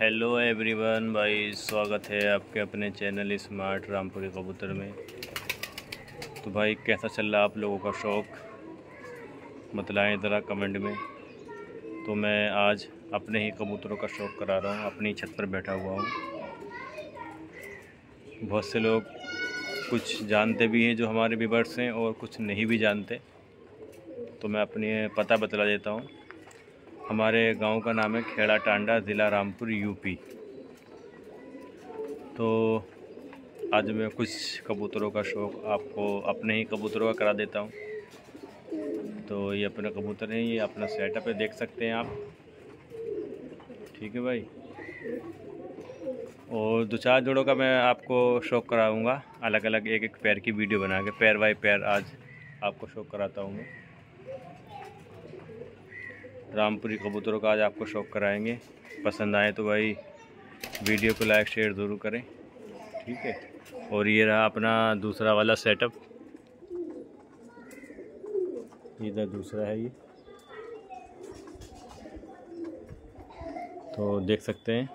Hello everyone भाई, स्वागत है आपके अपने चैनल स्मार्ट रामपुरी कबूतर में। तो भाई, कैसा चल रहा आप लोगों का शौक़? बतलाएँ ज़रा कमेंट में। तो मैं आज अपने ही कबूतरों का शौक़ करा रहा हूँ, अपनी छत पर बैठा हुआ हूँ। बहुत से लोग कुछ जानते भी हैं जो हमारे व्यूवर्स हैं और कुछ नहीं भी जानते। तो मैं अपने पता बतला देता हूँ। हमारे गाँव का नाम है खेड़ा टांडा, ज़िला रामपुर, यूपी। तो आज मैं कुछ कबूतरों का शौक़ आपको, अपने ही कबूतरों का करा देता हूँ। तो ये अपने कबूतर हैं, ये अपना सेटअप है, देख सकते हैं आप। ठीक है भाई? और दो चार जोड़ों का मैं आपको शौक़ कराऊँगा। अलग अलग एक एक पैर की वीडियो बना के, पैर बाई पैर आज आपको शौक़ कराता हूँ मैं। रामपुरी कबूतरों का आज आपको शौक़ कराएँगे। पसंद आए तो भाई वीडियो को लाइक, शेयर ज़रूर करें। ठीक है? और ये रहा अपना दूसरा वाला सेटअप इधर दूसरा है ये। तो देख सकते हैं।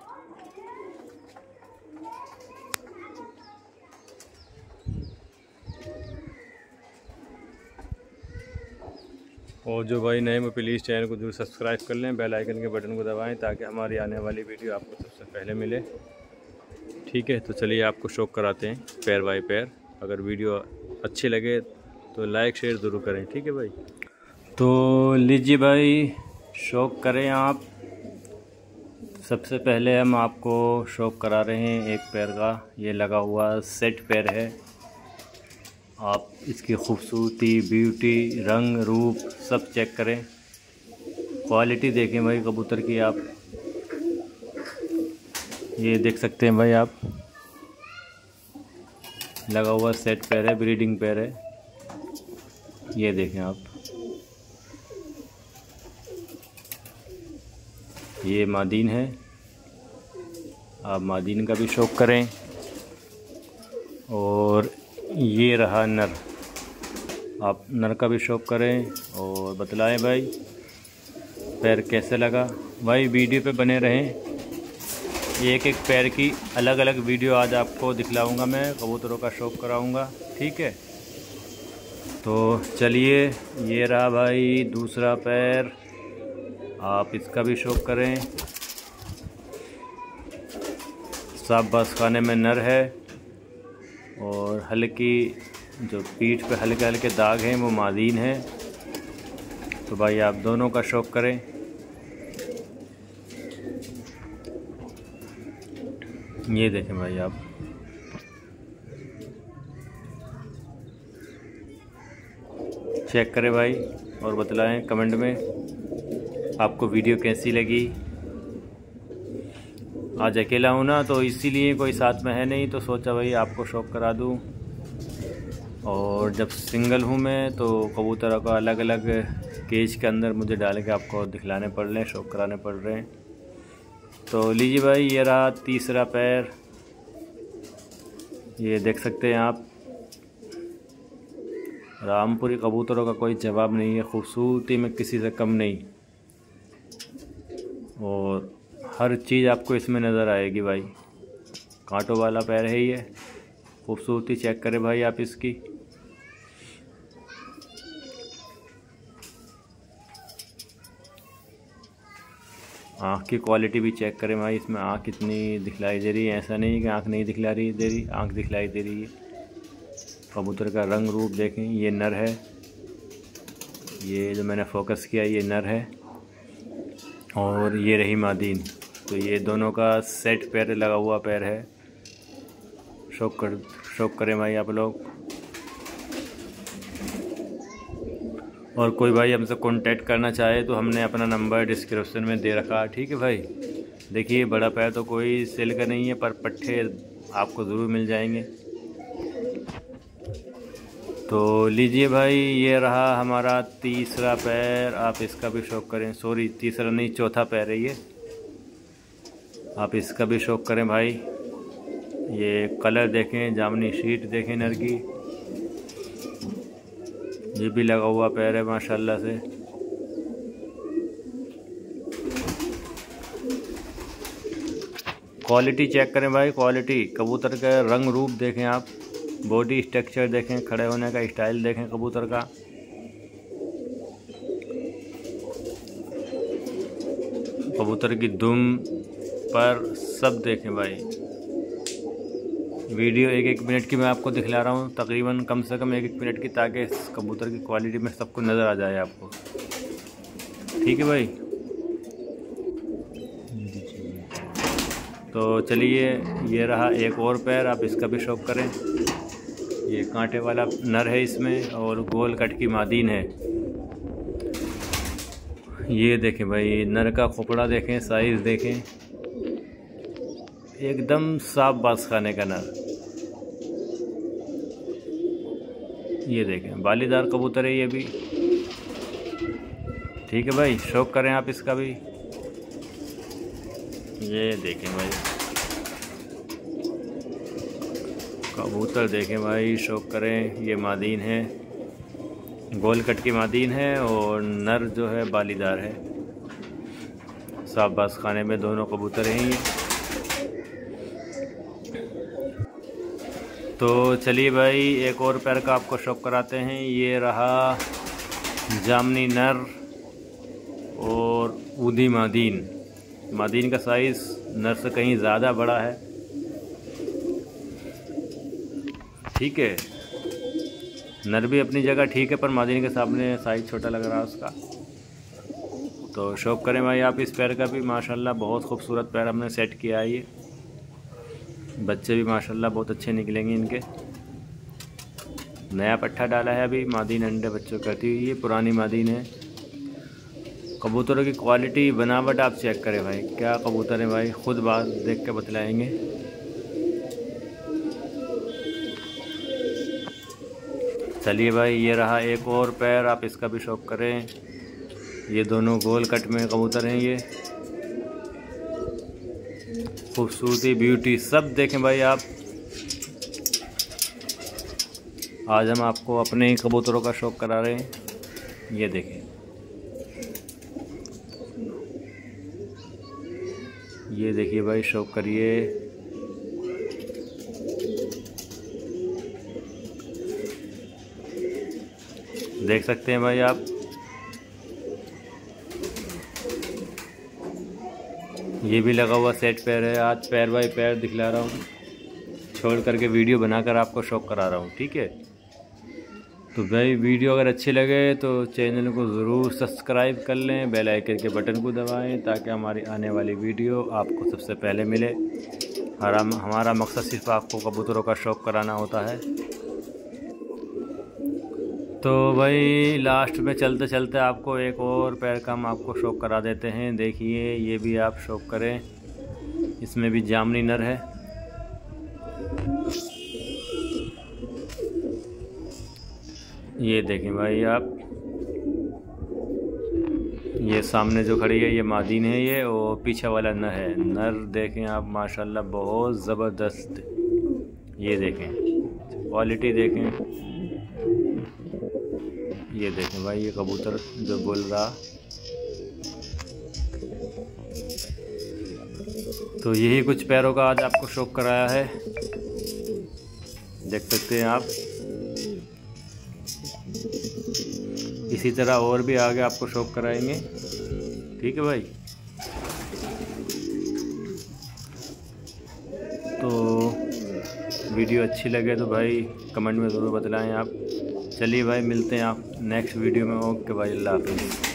और जो भाई नए में प्लीज़ चैनल को ज़रूर सब्सक्राइब कर लें बेल आइकन के बटन को दबाएँ ताकि हमारी आने वाली वीडियो आपको सबसे पहले मिले। ठीक है तो चलिए आपको शौक कराते हैं पैर बाई पैर अगर वीडियो अच्छी लगे तो लाइक शेयर ज़रूर करें। ठीक है भाई? तो लीजिए भाई शौक करें आप। सबसे पहले हम आपको शौक करा रहे हैं एक पैर का। ये लगा हुआ सेट पैर है। आप इसकी खूबसूरती ब्यूटी रंग, रूप सब चेक करें। क्वालिटी देखें भाई कबूतर की आप। ये देख सकते हैं भाई आप। लगा हुआ सेट पैर है ब्रीडिंग पैर है। ये देखें आप। ये मादीन है। आप मादीन का भी शौक़ करें। और ये रहा नर। आप नर का भी शौक़ करें और बतलाएँ, भाई। पैर कैसे लगा? भाई, वीडियो पे बने रहें। एक एक पैर की अलग अलग वीडियो आज आपको दिखलाऊँगा मैं, कबूतरों का शौक़ कराऊँगा, ठीक है? तो चलिए, ये रहा भाई दूसरा पैर। आप इसका भी शौक़ करें। साफ़ बस खाने में नर है। और हल्की जो पीठ पे हल्के हल्के दाग हैं, वो मादीन है। तो भाई आप दोनों का शौक़ करें। ये देखें भाई आप। चेक करें भाई और बतलाएँ कमेंट में आपको वीडियो कैसी लगी। आज अकेला हूँ ना तो इसीलिए कोई साथ में है नहीं तो सोचा भाई आपको शौक करा दूँ। और जब सिंगल हूँ मैं तो कबूतरों का अलग अलग केज के अंदर मुझे डाल के आपको दिखलाने पड़ रहे हैं, शौक कराने पड़ रहे हैं। तो लीजिए भाई, ये रहा तीसरा पैर। ये देख सकते हैं आप। रामपुरी कबूतरों का कोई जवाब नहीं है, खूबसूरती में किसी से कम नहीं। और हर चीज़ आपको इसमें नज़र आएगी भाई। कांटों वाला पैर है ये। खूबसूरती चेक करें भाई आप इसकी। आँख की क्वालिटी भी चेक करें भाई, इसमें आँख कितनी दिखलाई दे रही है। ऐसा नहीं कि आँख नहीं दिखला रही, दे रही, आँख दिखलाई दे रही है। कबूतर का रंग रूप देखें, ये नर है। ये जो मैंने फोकस किया, ये नर है। और ये रही मादीन। तो ये दोनों का सेट पैर लगा हुआ पैर है। शौक कर, शौक करें भाई आप लोग। और कोई भाई हमसे कांटेक्ट करना चाहे तो हमने अपना नंबर डिस्क्रिप्शन में दे रखा, ठीक है भाई? देखिए, बड़ा पैर तो कोई सेल का नहीं है, पर पट्टे आपको ज़रूर मिल जाएँगे। तो लीजिए भाई, ये रहा हमारा तीसरा पैर आप इसका भी शौक करें। सॉरी तीसरा नहीं, चौथा पैर है ये। आप इसका भी शौक़ करें भाई। ये कलर देखें, जामनी शीट देखें नर की ये भी लगा हुआ पैर है, माशाल्लाह से। क्वालिटी चेक करें भाई, क्वालिटी। कबूतर का रंग रूप देखें आप। बॉडी स्ट्रक्चर देखें, खड़े होने का स्टाइल देखें कबूतर का। कबूतर की दुम पर सब देखें भाई। वीडियो एक एक मिनट की मैं आपको दिखला रहा हूँ। तकरीबन कम से कम एक एक मिनट की ताकि इस कबूतर की क्वालिटी में सबको नज़र आ जाए आपको। ठीक है भाई? तो चलिए, ये रहा एक और पैर, आप इसका भी शौक करें। ये कांटे वाला नर है इसमें और गोल कट की मादीन है। ये देखें भाई, नर का खोपड़ा देखें, साइज़ देखें। एकदम साफ़ बास खाने का नर ये देखें, बालीदार कबूतर है ये भी। ठीक है भाई, शौक करें आप इसका भी। ये देखें भाई। कबूतर देखें भाई, शौक करें, ये मादीन है। गोल कट की मादीन है और नर जो है बालीदार है। साफ़ बास खाने में दोनों कबूतर हैं ये। तो चलिए भाई, एक और पैर का आपको शौक कराते हैं। ये रहा जामनी नर और ऊदी मादीन। मादीन का साइज़ नर से कहीं ज़्यादा बड़ा है। ठीक है। नर भी अपनी जगह ठीक है, पर मादीन के सामने साइज़ छोटा लग रहा है उसका। तो शौक करें भाई आप इस पैर का भी। माशाल्लाह, बहुत खूबसूरत पैर हमने सेट किया है ये। बच्चे भी माशाल्लाह बहुत अच्छे निकलेंगे इनके। नया पट्ठा डाला है अभी, मादीन अंडे बच्चों करती हुई है पुरानी मादीन है। कबूतरों की क्वालिटी बनावट आप चेक करें भाई। क्या कबूतर है भाई? खुद बात देख के बतलाएँगे। चलिए भाई, ये रहा एक और पैर। आप इसका भी शौक करें। ये दोनों गोल कट में कबूतर हैं ये। खूबसूरती ब्यूटी सब देखें भाई आप। आज हम आपको अपने ही कबूतरों का शौक करा रहे हैं। ये देखें। ये देखिए भाई, शौक करिए। देख सकते हैं भाई आप। ये भी लगा हुआ सेट पैर है। आज पैर बाई पैर दिखला रहा हूँ। छोड़ करके वीडियो बनाकर आपको शौक करा रहा हूँ, ठीक है? तो भाई वीडियो अगर अच्छी लगे तो चैनल को ज़रूर सब्सक्राइब कर लें बेल आइकन के बटन को दबाएँ, ताकि हमारी आने वाली वीडियो आपको सबसे पहले मिले। हमारा मकसद सिर्फ़ आपको कबूतरों का शौक़ कराना होता है। तो भाई लास्ट में चलते चलते आपको एक और पैर का हम आपको शौक करा देते हैं। देखिए, ये भी आप शौक करें। इसमें भी जामनी नर है। ये देखें भाई आप। ये सामने जो खड़ी है, ये मादीन है ये, और पीछे वाला नर है। नर देखें आप, माशाल्लाह, बहुत ज़बरदस्त। ये देखें क्वालिटी देखें। ये देखें भाई, ये कबूतर जो बोल रहा। तो यही कुछ पैरों का आज आपको शौक कराया है। देख सकते हैं आप। इसी तरह और भी आगे आपको शौक कराएँगे। ठीक है भाई? तो वीडियो अच्छी लगे तो भाई कमेंट में ज़रूर बतलाएँ आप। चलिए भाई, मिलते हैं आप नेक्स्ट वीडियो में। ओके भाई, अल्लाह हाफिज़।